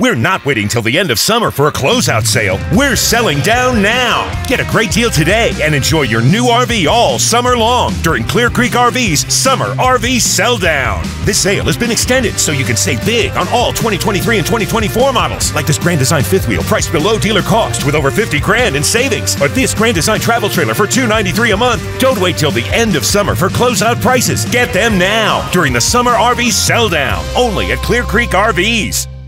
We're not waiting till the end of summer for a closeout sale. We're selling down now. Get a great deal today and enjoy your new RV all summer long during Clear Creek RV's Summer RV Sell Down. This sale has been extended so you can save big on all 2023 and 2024 models, like this Grand Design fifth wheel priced below dealer cost with over 50 grand in savings, or this Grand Design travel trailer for 293 a month. Don't wait till the end of summer for closeout prices. Get them now during the Summer RV Sell Down, only at Clear Creek RVs.